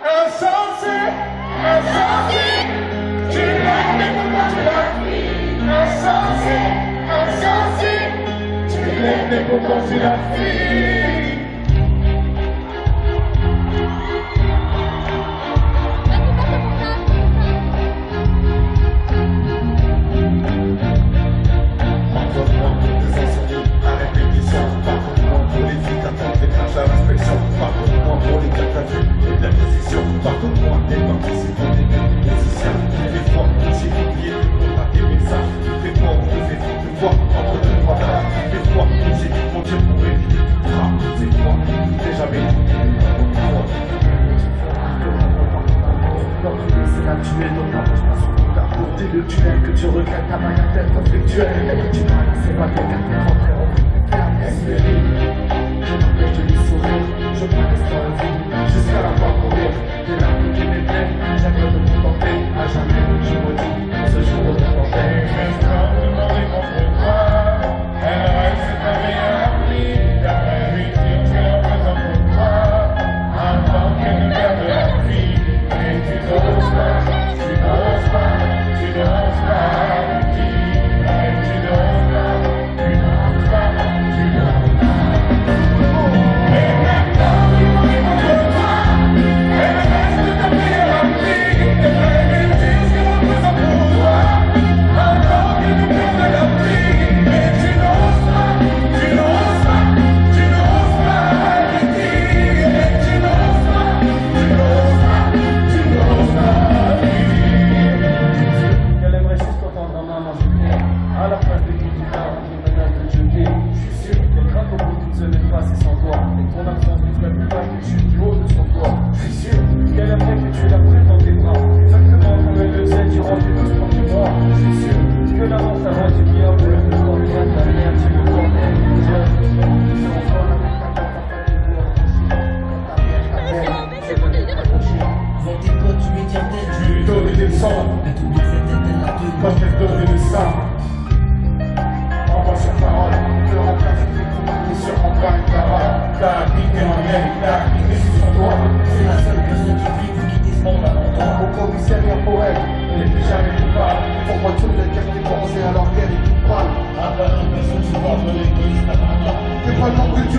Insensé, insensé, tu l'aimes mais tu l'as fui Insensé, insensé, tu l'aimes mais pourquoi tu l'as fui? tu aimes, que tu regrettes ta manière d'être conflictuelle. Tu dois laisser ma car t'es trop descendre. Quand elle donne le sang, envoie sa parole, le remplace sur ta La en elle, la dignité sous son doigt, c'est la seule personne qui vit qui dismonde à mon. Au commissariat poète, n'est plus jamais coupable. Pourquoi tu l'as capté penser alors qu'elle est coupable Ah personne se de l'égoïsme pas le nom que tu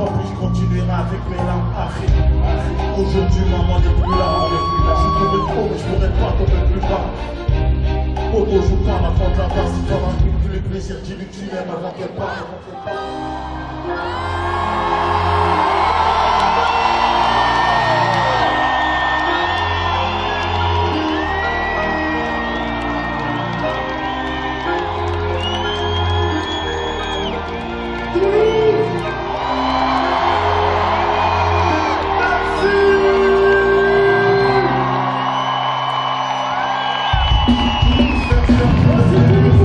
Je continuerai avec mes larmes arrêtées. Aujourd'hui, maman n'est plus là, n'est plus là. Je suis tombé trop, mais je pourrais pas tomber plus bas. Poto, je vous prends la fin de la base. Si t'en as plus, plus le plaisir, dis-lui que tu l'aimes avant qu'elle parte. Thank you.